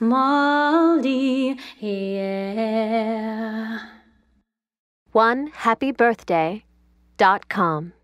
Molly, yeah. One happy birthday dot com.